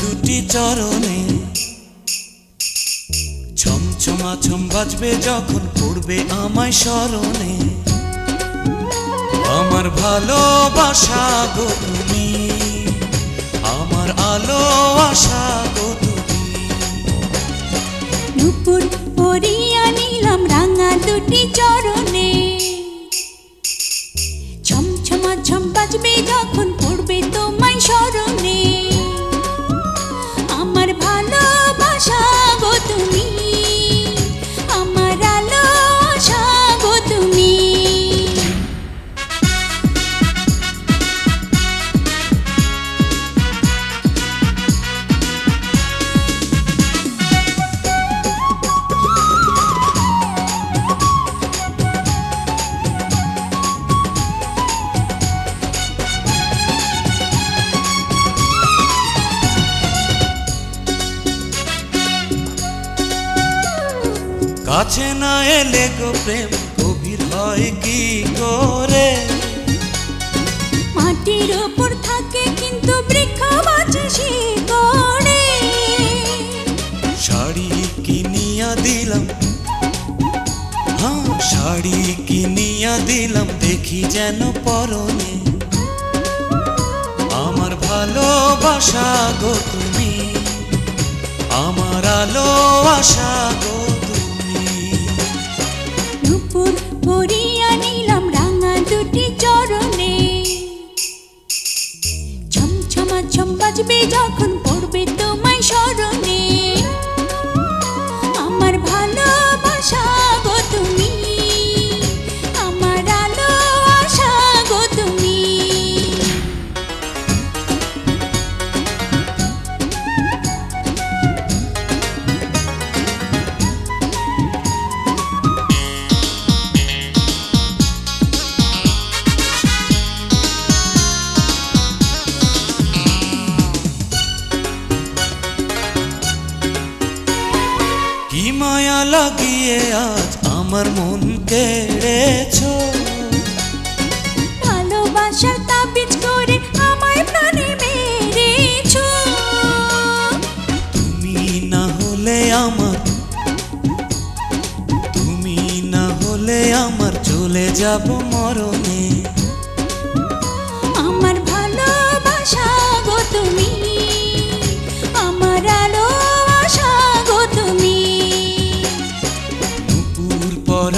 দুটি চরণে। ছমছমা ছম বাজবে যখন পড়বে আমায় স্মরণে। আমার ভালোবাসা গো তুমি, আমার আলো আশা গো তুমি। নুপুর পরিয়া নিলাম রাঙা দুটি চরণে। ছমছমা ছম বাজবে কাছে না এলে গো প্রেম গভীর হয় কি করে? মাটির ওপর থাকে কিন্তু বৃক্ষ বাঁচে শিকড়ে শাড়ি কিনিয়া দিলাম। হ্যাঁ শাড়ি কিনিয়া দিলাম দেখি যেন পরনে। আমার ভালোবাসা গো তুমি আমার আলো আশা গো ছম বাজবে যখন মায়া লাগিয়ে আজ আমার মন কেড়েছো। ভালোবাসার তাবিজ করে আমায় প্রাণে মেরেছো। তুমি না হলে আমার তুমি না হলে আমার চলে যাব মরণে।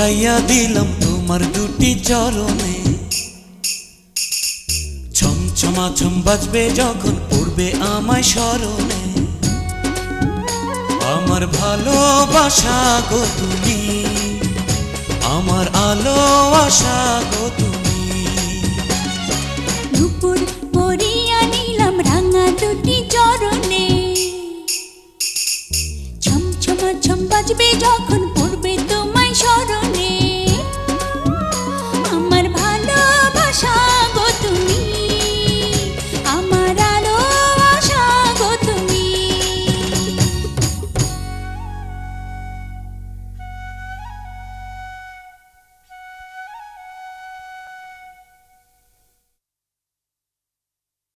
পরাইয়া দিলাম তোমার দুটি চরণে। ছমছমা ছম বাজবে যখন পড়বে আমায় স্মরণে। আমার ভালোবাসা গো তুমি, আমার আলো আশা গো তুমি। নুপুর পরিয়া নিলাম রাঙা দুটি চরণে। ছমছমা ছম বাজবে যখন